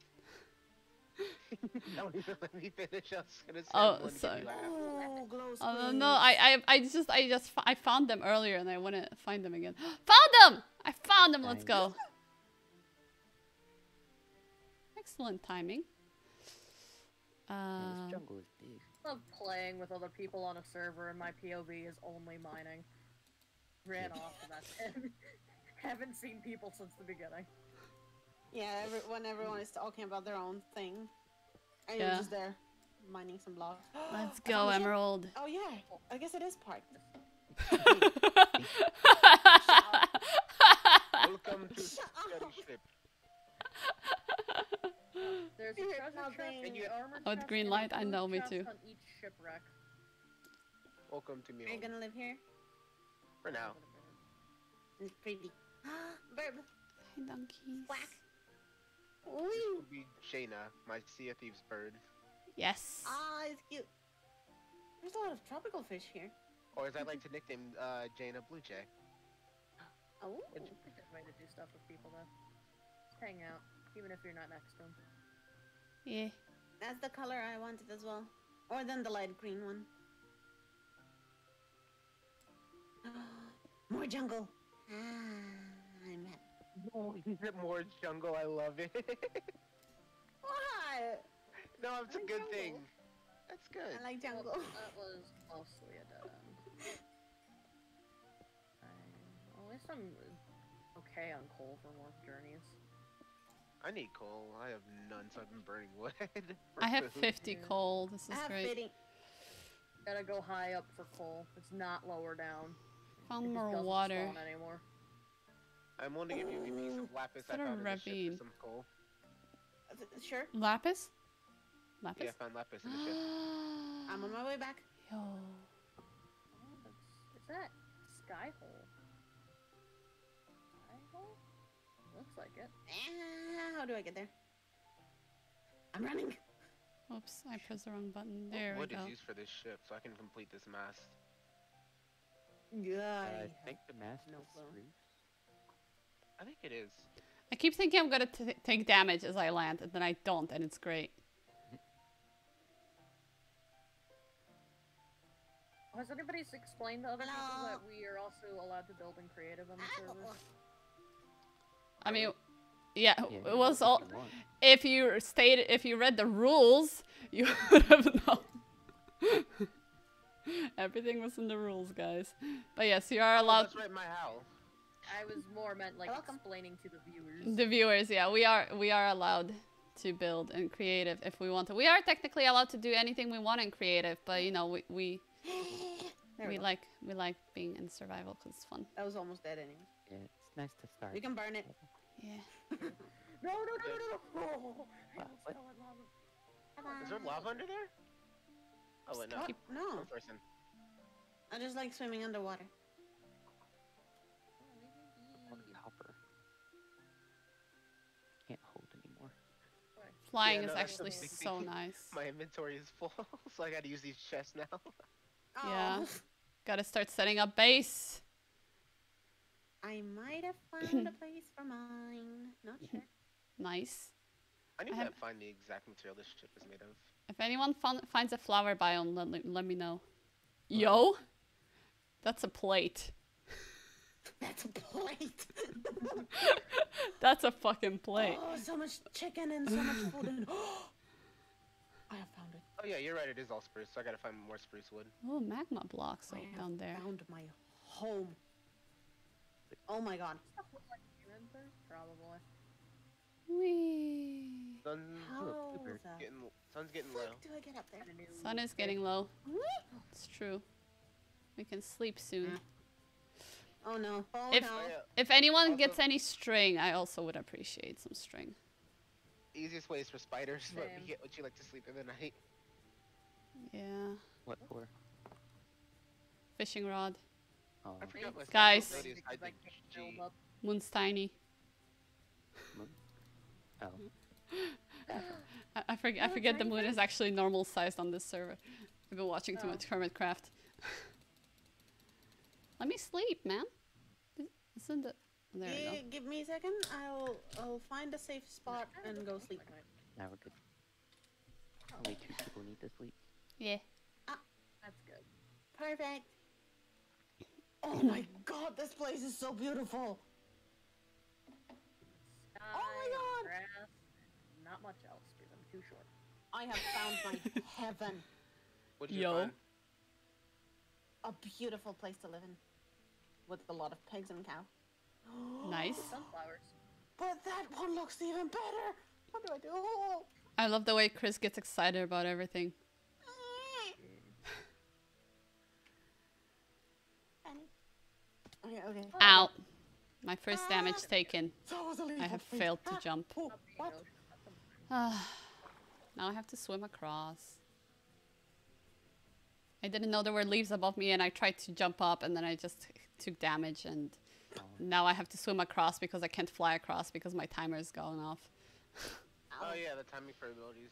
Don't even let me finish. I was gonna say Oh, I'm willing to give sorry. Oh, glow Oh no, I, I, I just, I just, f- I found them earlier, and I want to find them again. found them! I found them. Let's Nice. go. Excellent timing. Yeah, Uh, love playing with other people on a server and my POV is only mining. Ran off and that's it. Haven't seen people since the beginning. Yeah, every, when everyone is talking about their own thing, and Yeah. you're just there mining some blocks. let's go, found a ship. Emerald. Oh yeah, I guess it is parked. Welcome to Shut Scary up. Ship. There's a treasure chest nothing. and you- armor Oh, with green light, I know, me too. On each shipwreck. Welcome to me. Are you gonna live here? For now. It's pretty. Burb. Hey, donkeys. Quack. This Ooh. would be Shayna, my Sea of Thieves bird. Yes. Ah, it's cute. There's a lot of tropical fish here. Or as I like to nickname uh, Jaina Blue Jay. Oh. It's a good way to do stuff with people though. Just hang out, even if you're not next to them. Yeah. That's the color I wanted as well. Or then the light green one. More jungle. Ah, I'm happy. Oh, more jungle. I love it. What? no, it's a I good jungle. thing. That's good. I like Well, jungle. that was mostly a dead end. I, at least I'm okay on coal for more journeys. I need coal. I have none, so I've been burning wood. I have food. 50 Yeah. coal. This I is have great. fitting. Gotta go high up for coal. It's not lower down. Found more water. anymore. I'm willing to give you a piece of lapis I Is that a found in the ship ravine? for some coal. Uh, th- Sure. Lapis? Lapis? Yeah, I found lapis in the ship. I'm on my way back. Yo. Oh, is that sky Looks like it. Ah, How do I get there? I'm running. Oops, I pressed the wrong button. What There we wood go. is used for this ship, so I can complete this mast. Yeah. I think the mast no is clue. spruce. I think it is. I keep thinking I'm gonna t- take damage as I land, and then I don't, and it's great. Has anybody explained to other people that we are also allowed to build in creative on the Ow. Server? I mean, yeah, Yeah, it was all. you. If you stated, if you read the rules, you would have known. Everything was in the rules, guys. But yes, you are Oh, allowed. that's right, my howl. I was more meant like You're welcome. explaining to the viewers. The viewers, yeah, we are we are allowed to build in creative if we want to. We are technically allowed to do anything we want in creative, but you know, we we, we we like we like being in survival because it's fun. That was almost dead anyway. Yeah, it's nice to start. You can burn it. Yeah. No, no, no, no, no, no! Oh, I what? fell. Is there lava under there? Oh wait, no. Keep- No, One person. I just like swimming underwater. More copper. Can't hold anymore. Flying Yeah, is no, that's the actually so nice. My inventory is full, so I gotta use these chests now. Yeah. Oh, Gotta start setting up base. I might have found a place for mine. Not sure. Nice. I need I to have- find the exact material this ship is made of. If anyone fun- finds a flower biome, let, let, let me know. Yo, that's a plate. That's a plate. That's a fucking plate. Oh, so much chicken and so much food. And I have found it. Oh yeah, you're right. It is all spruce, so I gotta find more spruce wood. Oh, magma blocks I down there. found my home. Oh my god. Stuff look like humans, Probably. Whee! Sun How getting sun's getting low. do I get up there? Sun is getting low. It's true. We can sleep soon. Oh no. Oh If- no. Oh. If anyone Also- gets any string, I also would appreciate some string. Easiest way is for spiders, but Same. we get what you like to sleep in the night. Yeah. What for? Fishing rod. Oh, I forgot my Guys. special ability is Because I hide can't G. Moon's tiny. oh. I, I forget. I forget the moon is actually normal sized on this server. I've been watching too Oh. much Hermitcraft. Let me sleep, man. Is- Isn't it? There we go. Give me a second. I'll I'll find a safe spot and go sleep. Now we're good. Only two people need to sleep. Yeah. Ah. That's good. Perfect. Oh my god, this place is so beautiful. Sky, my God. Grass, not much else because I'm too short. I have found my heaven. What'd you Yo. find? A beautiful place to live in. With a lot of pigs and cow. Nice. Sunflowers. But that one looks even better. What do I do? I love the way Chris gets excited about everything. Okay, okay. Ow. My first damage taken. That was a I legal have failed to Ah, jump. oh, what? Ah. now I have to swim across. I didn't know there were leaves above me and I tried to jump up and then I just took damage and Oh, now I have to swim across because I can't fly across because my timer is going off. Oh yeah, the timing for abilities.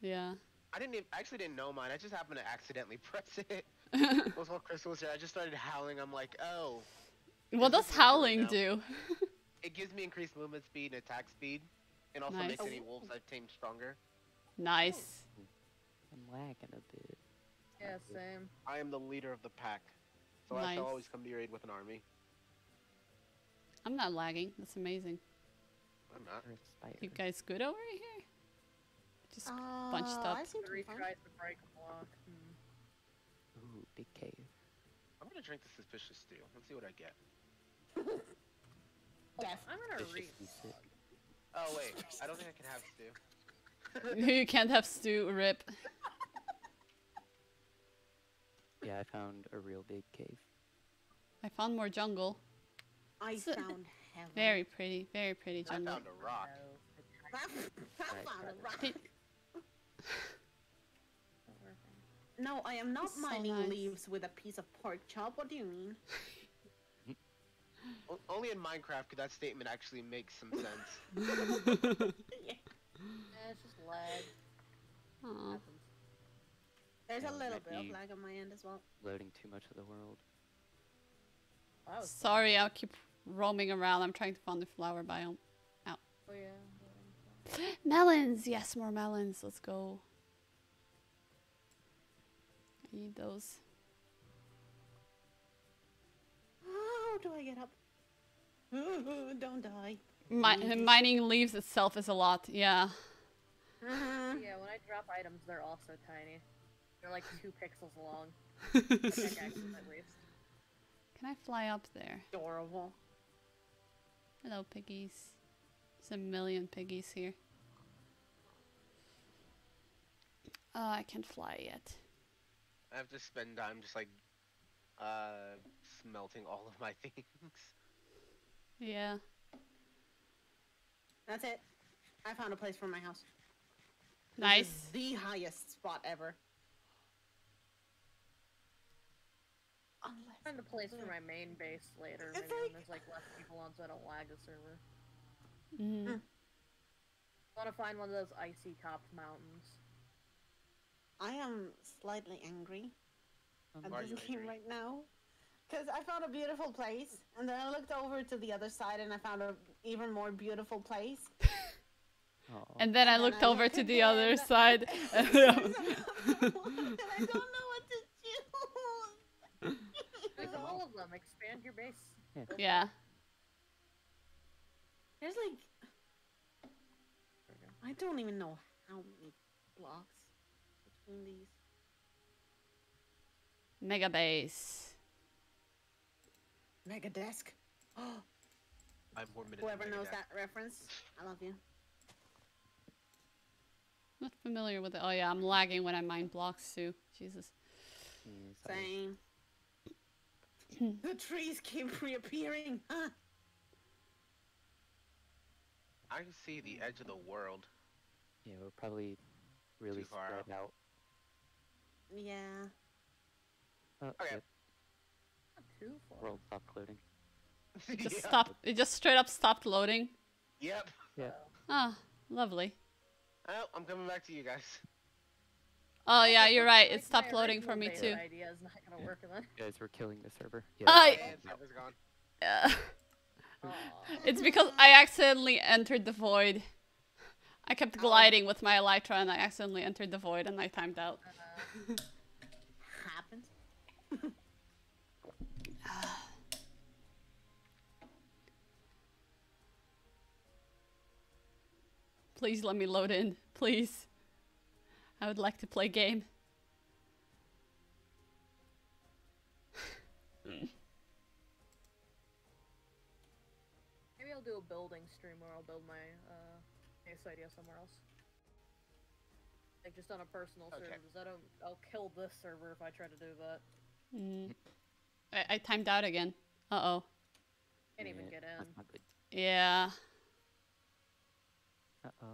Yeah. I didn't even, I actually didn't know mine. I just happened to accidentally press it. It was while Crystal was here. I just started howling. I'm like, oh. What does is really good howling do? It gives me increased movement speed and attack speed. And also Nice. makes any wolves I've tamed stronger. nice. I'm lagging a bit. Yeah, same. I am the leader of the pack. So I shall always come to your aid with an army. I'm not lagging. That's amazing. I'm not. Or a spider. You guys good over here? Just bunched Uh, up. I seem to Three be fine. to break a block. Hmm. Ooh, big cave. I'm gonna drink the suspicious stew. Let's see what I get. Death. I'm gonna Vicious read. Oh wait, I don't think I can have stew. you can't have stew, rip. Yeah, I found a real big cave. I found more jungle. I So- found heaven. Very pretty, very pretty I jungle. found a rock. No, I found a rock. No, I am not That's so mining nice. leaves with a piece of pork chop. What do you mean? O- only in Minecraft could that statement actually make some sense. Yeah, it's just lag. Aw. Happens. There's a little bit of lag on my end as well. Loading too much of the world. That was Sorry, I'll keep roaming around. I'm trying to find the flower biome. Oh yeah. Melons! Yes, more melons. Let's go. I need those. How do I get up? Don't die. Mi- mining leaves itself is a lot. Yeah. Uh-huh. Yeah, when I drop items, they're also tiny. They're like two pixels long. At least. Can I fly up there? Adorable. Hello, piggies. There's a million piggies here. Oh, I can't fly yet. I have to spend time just like uh smelting all of my things. Yeah. That's it. I found a place for my house. This Nice. the highest spot ever. Unless Find a place for my main base later. It's Maybe when like- there's like less people on, so I don't lag the server. I want to find one of those icy topped mountains. I am slightly angry at Why are this you game angry? right now. Because I found a beautiful place, and then I looked over to the other side and I found an even more beautiful place. And then I And looked I over look to the other again. side. and I don't know what to choose. There's all of them. Expand your base. Yeah. Yeah. There's like There we go. I don't even know how many blocks between these. Mega base. Mega desk. I'm more minutes. Whoever knows that reference, I love you. Not familiar with it. Oh yeah, I'm lagging when I mine blocks too. Jesus. mm. Same. the trees keep reappearing. Huh? I can see the edge of the world. Yeah, we're probably really far spread out. Yeah. Oh, Okay. yep. Not too far. World stopped loading. Just Yeah. stop. It just straight up stopped loading. Yep. Yeah. Oh, lovely. Oh, I'm coming back to you guys. Oh yeah, you're right. It stopped loading for me too. Idea is not gonna Yeah. work then. You guys were killing the server. Yeah. I- server's gone. Yeah. It's because I accidentally entered the void. I kept gliding with my elytra and I accidentally entered the void and I timed out. Uh, Happens. Please let me load in. Please. I would like to play game. maybe I'll do a building stream where I'll build my uh, base idea somewhere else. Like just on a personal Okay. server, because I don't. I'll kill this server if I try to do that. Mm. I, I timed out again. Uh oh. Can't even get in. That's not good. Yeah. Uh oh.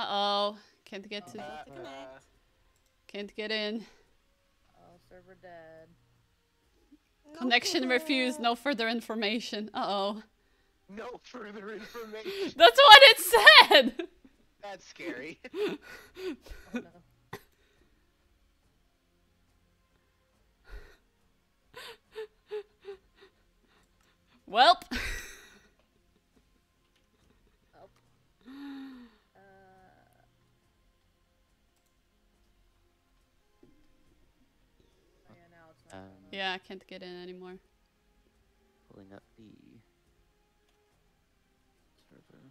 Uh oh. Can't get to. Uh, to uh. Can't get in. Oh, server dead. No Connection refused. No further information. Uh oh. no further information. That's what it said. That's scary. Oh no. Welp. Oh. Uh, oh yeah, now it's not. Um, going up. Yeah, I can't get in anymore. Pulling up the server.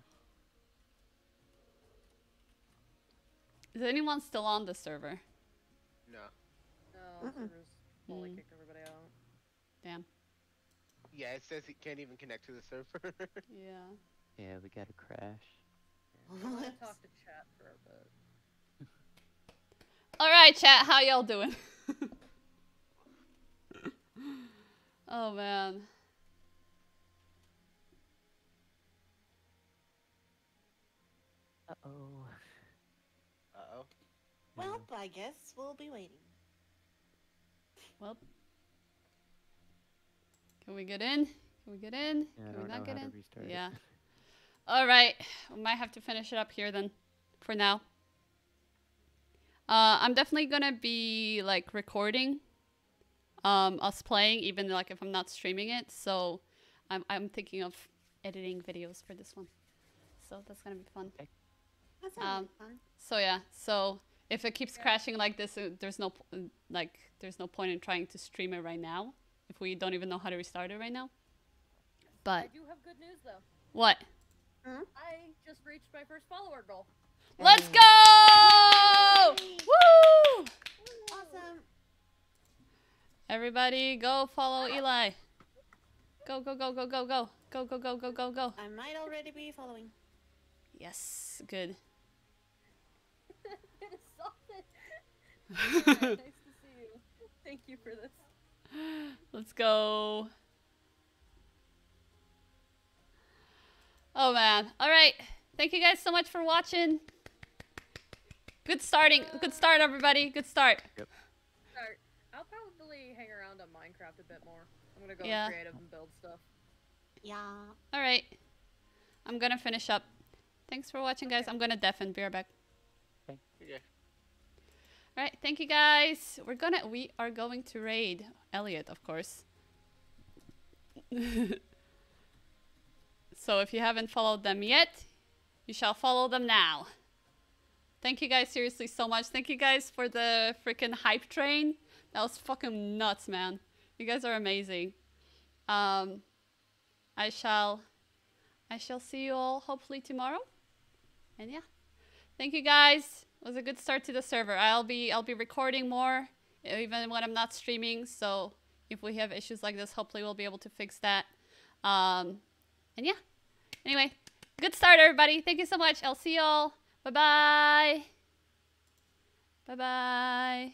Is anyone still on the server? No. No, Mm-mm. servers fully Mm. kicked everybody out. Damn. Yeah, it says it can't even connect to the server. Yeah. Yeah, we got a crash. I'm gonna talk to chat for a bit. All right, chat. How y'all doing? oh man. Uh oh. Uh oh. Well, I guess we'll be waiting. Well. Can we get in? Can we get in? Yeah, Can we not get in? Yeah. All right. We might have to finish it up here then for now. Uh, I'm definitely gonna be like recording um, us playing, even like if I'm not streaming it. So I'm I'm thinking of editing videos for this one. So that's gonna be fun. That sounds Um, like fun. So yeah. So if it keeps crashing like this, uh, there's no uh, like there's no point in trying to stream it right now if we don't even know how to restart it right now. But I But do have good news though. what? hmm I just reached my first follower goal. Let's go! Woo! Awesome. Everybody go follow Eli. Go, go, go, go, go, go. Go, go, go, go, go, go. I might already be following. Yes, good. nice to see you. Thank you for this. Let's go. Oh man. All right. Thank you guys so much for watching. Good starting. Good start everybody. Good start. Yep probably hang around on Minecraft a bit more. I'm gonna go Yeah. creative and build stuff. Yeah. All right. I'm gonna finish up. Thanks for watching, guys. I'm gonna deafen. Be right back. Okay. All right. Thank you, guys. We're gonna. We are going to raid Elliot, of course. so if you haven't followed them yet, you shall follow them now. Thank you guys seriously so much. Thank you guys for the freaking hype train. That was fucking nuts, man. You guys are amazing. Um, I shall, I shall see you all hopefully tomorrow. And yeah, thank you guys. It was a good start to the server. I'll be, I'll be recording more, even when I'm not streaming. So if we have issues like this, hopefully we'll be able to fix that. Um, and yeah. Anyway, good start, everybody. Thank you so much. I'll see y'all. Bye bye. Bye bye.